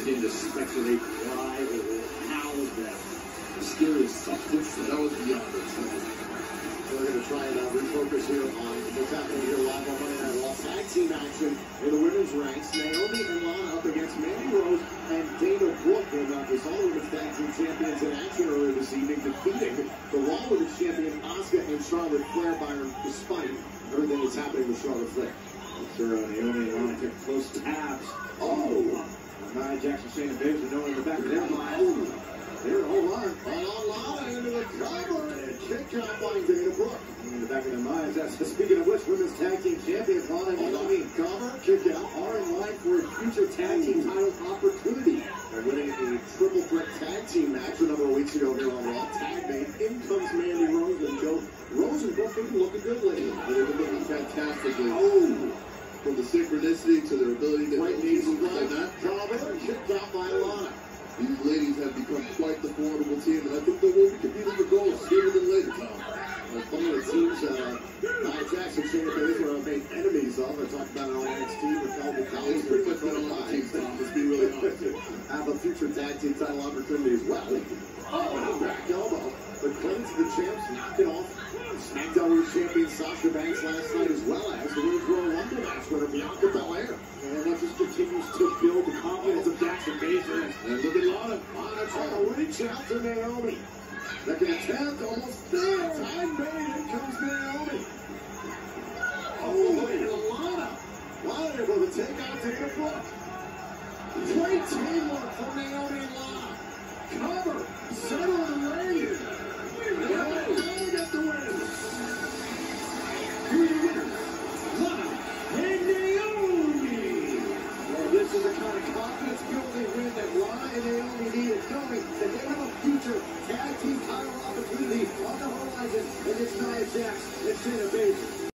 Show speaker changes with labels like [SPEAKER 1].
[SPEAKER 1] to speculate why or how that mysterious substance
[SPEAKER 2] That was beyond us.
[SPEAKER 3] We're going to try and uh, refocus here on what's happening here live on Monday Night Raw. Tag team action in the women's ranks. Naomi and Lana up against Mandy Rose and Dana Brooke. And uh, the women's tag team champions in action earlier this evening, defeating the Raw Women's champion Asuka and Charlotte Flair by her, despite everything that's happening with Charlotte Flair.
[SPEAKER 1] Sure, uh, Naomi and Lana took close tabs.
[SPEAKER 3] Oh!
[SPEAKER 1] Nia Jax and, Shayna Baszler, knowing in the back of their mind.
[SPEAKER 3] Oh! Here, hold on. Right on Lana into the and kick out by Dana Brooke.
[SPEAKER 1] In the back of their minds. That's speaking of which, women's tag team champions Lana and Naomi
[SPEAKER 3] Cover, kick out.
[SPEAKER 1] are in line for a future tag team title opportunity.
[SPEAKER 3] They're winning a triple threat tag team match a number of weeks ago here on Raw. Tag made. In comes Mandy Rose and Joe. Rose and been looking good lately.
[SPEAKER 2] They've been looking fantastically.
[SPEAKER 3] Oh!
[SPEAKER 2] The synchronicity to their ability to
[SPEAKER 3] Right
[SPEAKER 2] go
[SPEAKER 3] knee
[SPEAKER 2] through
[SPEAKER 3] strike.
[SPEAKER 2] like that.
[SPEAKER 3] Cover, kicked out by Lana.
[SPEAKER 2] These ladies have become quite the formidable team, and I think they will be competing for goals sooner than later, Tom.
[SPEAKER 3] Well, of the teams, uh, Nia Jax and, Shayna Baszler have made enemies of. I talked about it on NXT with Calvin Collins.
[SPEAKER 2] pretty much been lot of teams, Tom. Let's be really honest.
[SPEAKER 3] have a future tag team title opportunity as well. Oh, back elbow. But clean to the champs, knock it off. SmackDown Women's Champion Sasha Banks last night as well as the Women's Royal Rumble match winner Bianca to Naomi. Second attempt, almost there. Time made. In comes Naomi. Oh, and Lana. Lana able to take out Dana Brooke. Great teamwork from Naomi and Lana. Cover. Of the ring. Naomi got the win.
[SPEAKER 1] Here are your winners, Lana and Naomi.
[SPEAKER 3] Well, this is the kind of confidence building win that Lana and Naomi needed, knowing tag team title opportunity on the horizon